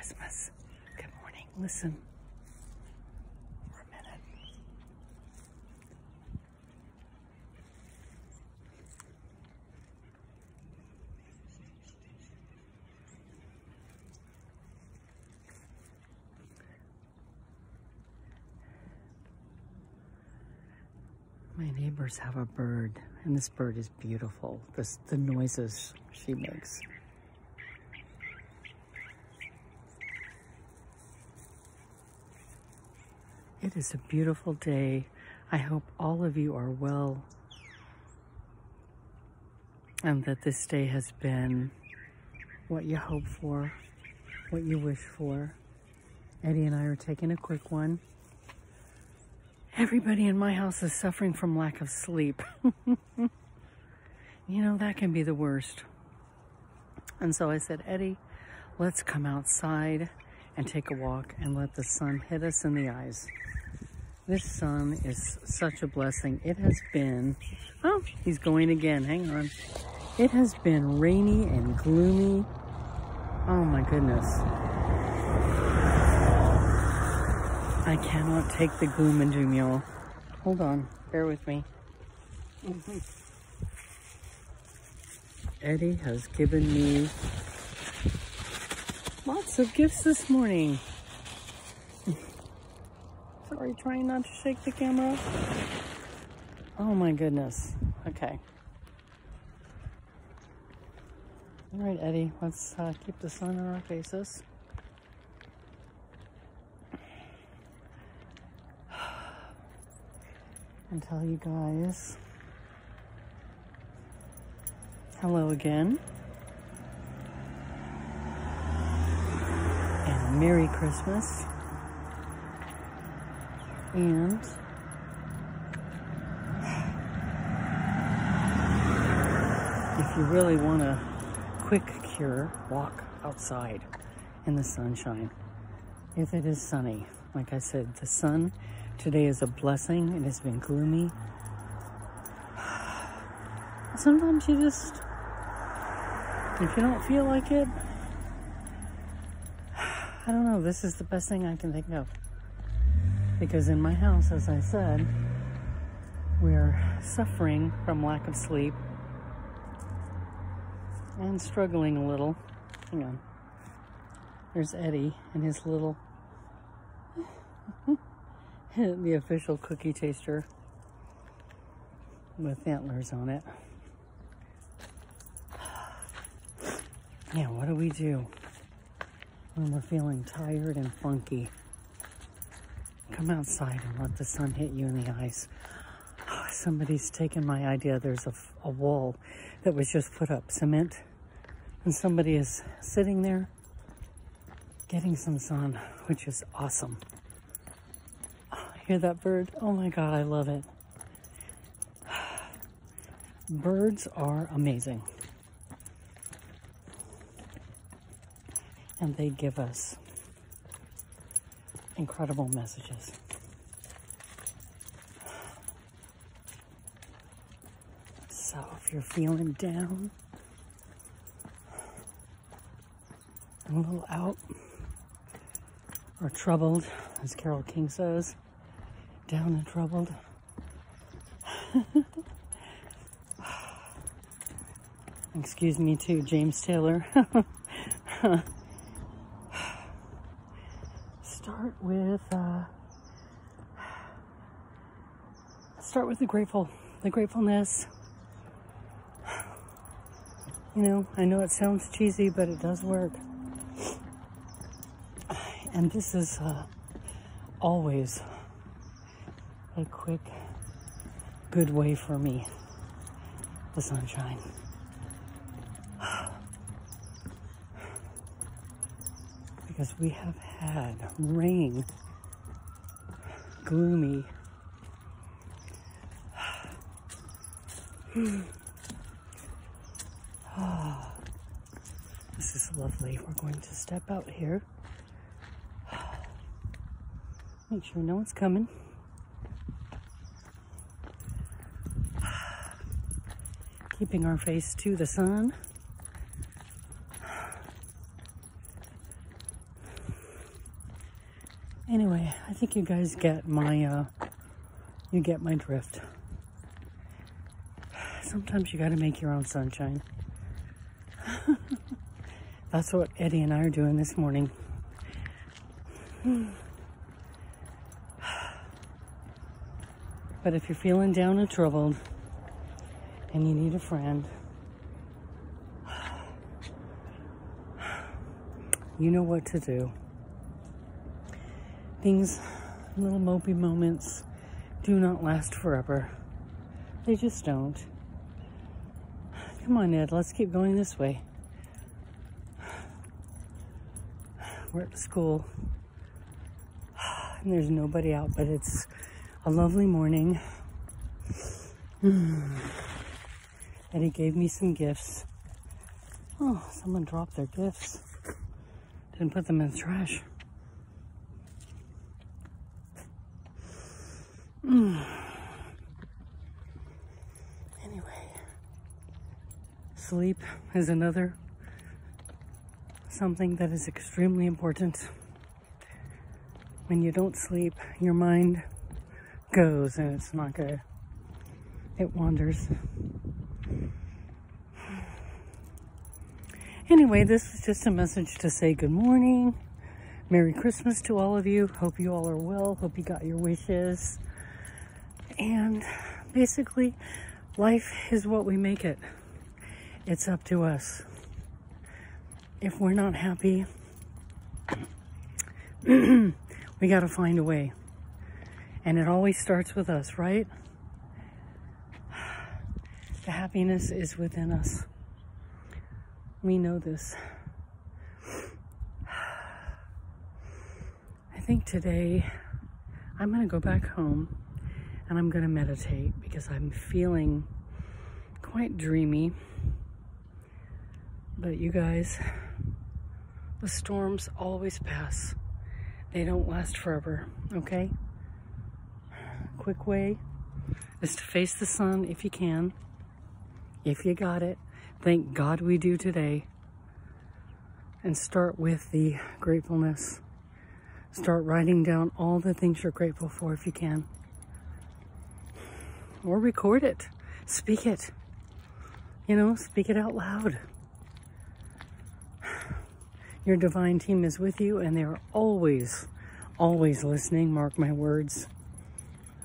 Christmas. Good morning. Listen for a minute. My neighbors have a bird, and this bird is beautiful. This, the noises she makes. It is a beautiful day. I hope all of you are well and that this day has been what you hope for, what you wish for. Eddie and I are taking a quick one. Everybody in my house is suffering from lack of sleep. you know, that can be the worst. And so I said, Eddie, let's come outside and take a walk and let the sun hit us in the eyes. This sun is such a blessing. It has been, oh, he's going again. Hang on. It has been rainy and gloomy. Oh my goodness. I cannot take the gloom and doom, y'all. Hold on. Bear with me. Mm-hmm. Eddie has given me of gifts this morning. Sorry, trying not to shake the camera. Oh my goodness. Okay. All right, Eddie, let's uh, keep the sun on our faces. And tell you guys hello again. Merry Christmas. And if you really want a quick cure, walk outside in the sunshine. If it is sunny, like I said, the sun today is a blessing. It has been gloomy. Sometimes you just, if you don't feel like it, I don't know, this is the best thing I can think of. Because in my house, as I said, we're suffering from lack of sleep and struggling a little. Hang on. There's Eddie and his little, the official cookie taster with antlers on it. Yeah, what do we do when we're feeling tired and funky? Come outside and let the sun hit you in the eyes. Oh, somebody's taken my idea. There's a, a wall that was just put up, cement, and somebody is sitting there getting some sun, which is awesome. Oh, hear that bird? Oh my God, I love it. Birds are amazing. And they give us incredible messages. So if you're feeling down, a little out, or troubled, as Carole King says, down and troubled. Excuse me too, James Taylor. start with uh, start with the grateful, the gratefulness. You know, I know it sounds cheesy, but it does work. And this is uh, always a quick, good way for me. The sunshine. Because we have had rain, gloomy. this is lovely. We're going to step out here. Make sure no one's coming. Keeping our face to the sun. Anyway, I think you guys get my, uh, you get my drift. Sometimes you gotta make your own sunshine. That's what Eddie and I are doing this morning. But if you're feeling down and troubled and you need a friend, you know what to do. Things, little mopey moments, do not last forever. They just don't. Come on, Ed, let's keep going this way. We're at school, and there's nobody out, but it's a lovely morning. and he gave me some gifts. Oh, someone dropped their gifts. Didn't put them in the trash. Anyway, sleep is another something that is extremely important. When you don't sleep, your mind goes and it's not good. It wanders. Anyway, this was just a message to say good morning. Merry Christmas to all of you. Hope you all are well. Hope you got your wishes. And basically, life is what we make it. It's up to us. If we're not happy, we got to find a way. And it always starts with us, right? The happiness is within us. We know this. I think today I'm going to go back home and I'm going to meditate because I'm feeling quite dreamy. But you guys, the storms always pass. They don't last forever, okay? quick way is to face the sun if you can. If you got it, thank God we do today. And start with the gratefulness. Start writing down all the things you're grateful for if you can. Or record it. Speak it. You know, speak it out loud. Your divine team is with you and they are always, always listening. Mark my words.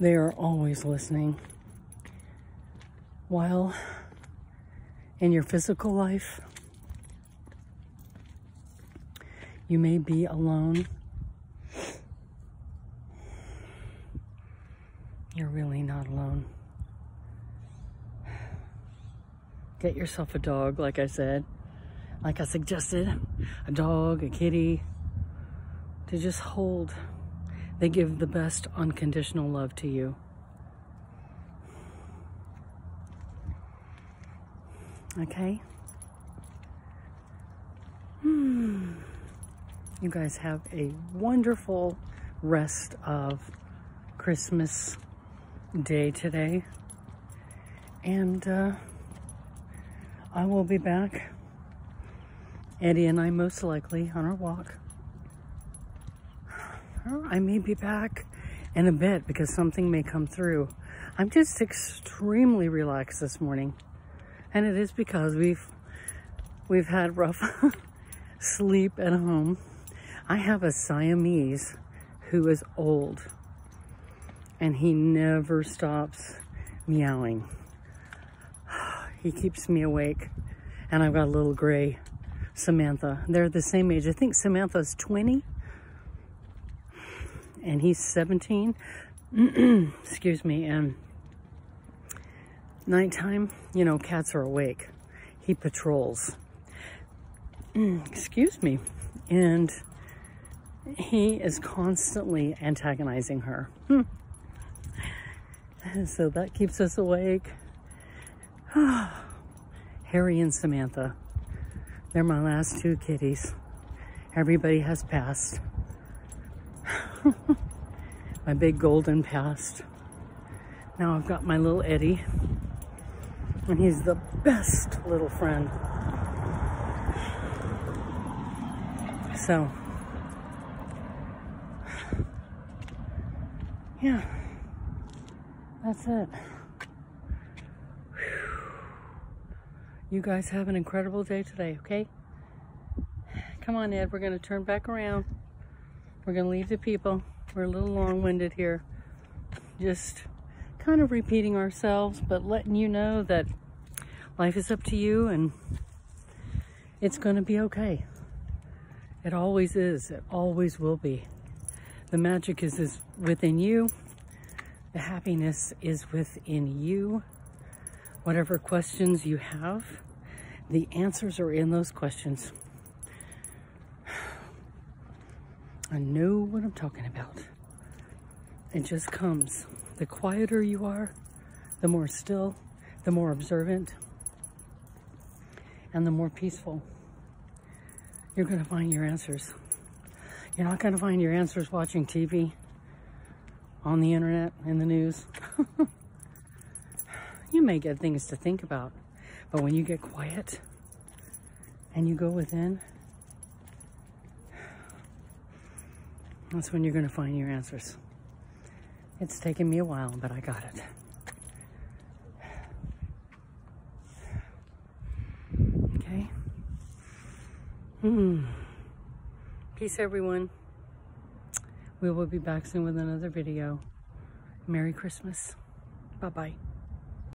They are always listening. While in your physical life, you may be alone. You're really not alone. Get yourself a dog, like I said, like I suggested, a dog, a kitty, to just hold they give the best unconditional love to you. Okay? Hmm. You guys have a wonderful rest of Christmas day today. And uh, I will be back. Eddie and I most likely on our walk I may be back in a bit because something may come through. I'm just extremely relaxed this morning. And it is because we've we've had rough sleep at home. I have a Siamese who is old and he never stops meowing. He keeps me awake. And I've got a little gray Samantha. They're the same age. I think Samantha's 20 and he's 17. Excuse me. And nighttime, you know, cats are awake. He patrols. Excuse me. And he is constantly antagonizing her. Hmm. so that keeps us awake. Harry and Samantha. They're my last two kitties. Everybody has passed. my big golden past. Now I've got my little Eddie, and he's the best little friend. So, yeah, that's it. You guys have an incredible day today, okay? Come on, Ed, we're to turn back around. We're to leave the people. We're a little long-winded here. Just kind of repeating ourselves, but letting you know that life is up to you and it's to be okay. It always is. It always will be. The magic is, is within you. The happiness is within you. Whatever questions you have, the answers are in those questions. I know what I'm talking about. It just comes. The quieter you are, the more still, the more observant, and the more peaceful you're going to find your answers. You're not going to find your answers watching TV, on the internet, in the news. you may get things to think about, but when you get quiet and you go within, that's when you're going to find your answers. It's taken me a while, but I got it. Okay? Hmm. Peace, everyone. We will be back soon with another video. Merry Christmas. Bye-bye.